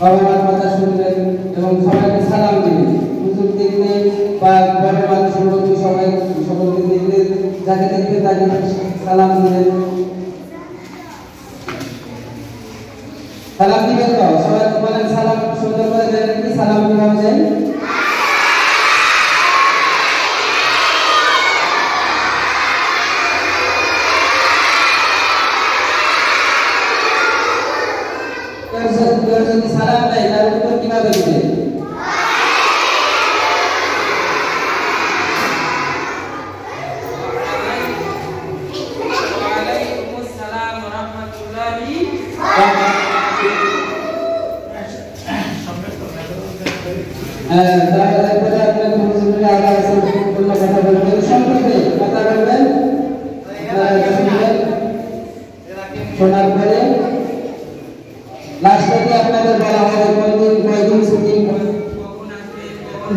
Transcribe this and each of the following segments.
বাবা কথা শুনবেন এবং সবাইকে সালাম দিবেন হুজুর দেখলে সবাই, সকলকে দেখলে যাকে দেখবে তাকে সালাম সালাম দিবেন তো? সবাই বলেন সালাম, সুন্দর করে জানেন কি সালাম কীভাবে যায় কেউ যদি সালাম দেয় তার উত্তর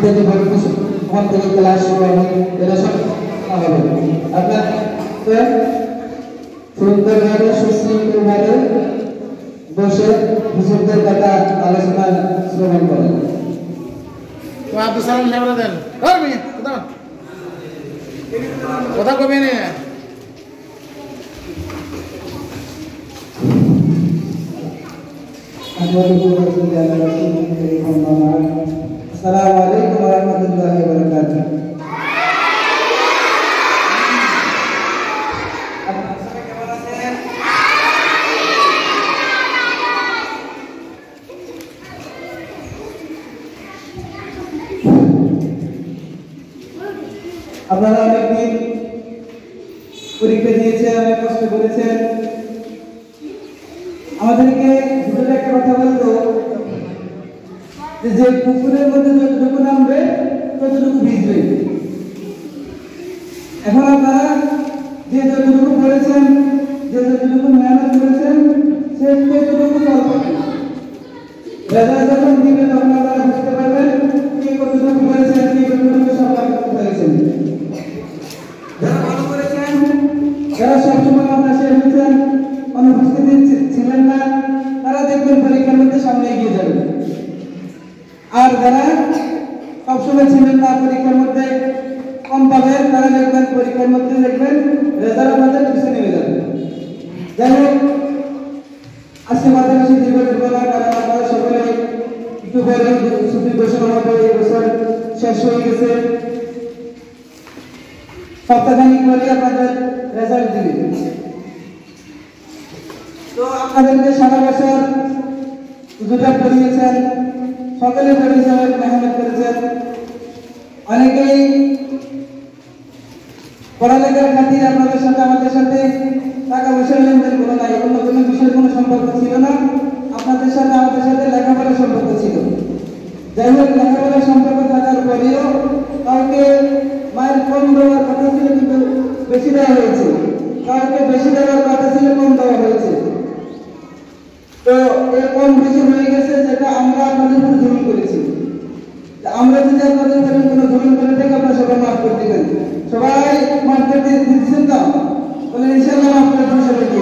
কোন থেকে ভর্তি কোন থেকে ক্লাস শুরু হবে এটা সব হবে আপনার তো সুন্দরভাবে সুশৃঙ্খলভাবে বসে হুজুরদের কথা আলোচনা শ্রবণ করেন আব্দুল সালাম দেন কবে السلام عليكم ورحمة الله وبركاته আপনারা অনেকদিন পরীক্ষা দিয়েছেন অনেক কষ্ট করেছেন আমাদেরকে দুটো একটা কথা বলতো যে পুকুরের মধ্যে যতটুকু নামবে, ততটুকু ভিজবে এখন আপনারা যে যতটুকু পড়েছেন, যে যতটুকু মেহনত করেছেন, সে ততটুকু ফল পাবেন। রেজাল্ট যখন দিবে তখন আপনারা বুঝতে পারবেন কে কতটুকু করেছেন, কে কতটুকু সফল করতে যারা করেছেন, যারা সবসময় হতাশে হয়েছেন অনুপস্থিতি ছিলেন না, তারা দেখবেন পরীক্ষার মধ্যে সামনে এগিয়ে যাবেন। আর যারা সবসময় ছিলেন না পরীক্ষার মধ্যে, কম পাবেন তারা দেখবেন পরীক্ষার মধ্যে দেখবেন রেজাল্ট আমাদের পিছিয়ে নেমে যাবে। যাই হোক, আজকে মাথা বেশি দীর্ঘ করব না কারণ আপনারা সকলে একটু পরে ছুটি ঘোষণা হবে, এই বছর শেষ হয়ে গেছে। সপ্তাহখানিক পরে আপনাদের রেজাল্ট দিবে। তো আপনাদেরকে সারা বছর দুটা পড়িয়েছেন সকলে অনেকেই পড়ালেখার খাতির আপনাদের সাথে, আমাদের সাথে টাকা পয়সার লেনদেন নাই অন্য কোনো বিষয়ের কোনো সম্পর্ক ছিল না। আপনাদের সাথে, আমাদের সাথে লেখাপড়ার সম্পর্ক ছিল। যাই হোক, লেখাপড়ার সম্পর্ক থাকার পরেও কাউকে মায়ের কম দেওয়ার কথা ছিল কিন্তু বেশি দেওয়া হয়েছে। কাউকে বেশি দেওয়ার কথা ছিল, কম দেওয়া হয়েছে। তো এর কম বেশি হয়ে গেছে যেটা আমরা আপনাদের উপর জুলুম করেছি তা সবাই মাফ করে সবাই মাফ দিচ্ছেন তো? বলে ইনশাল্লাহ মাফ করে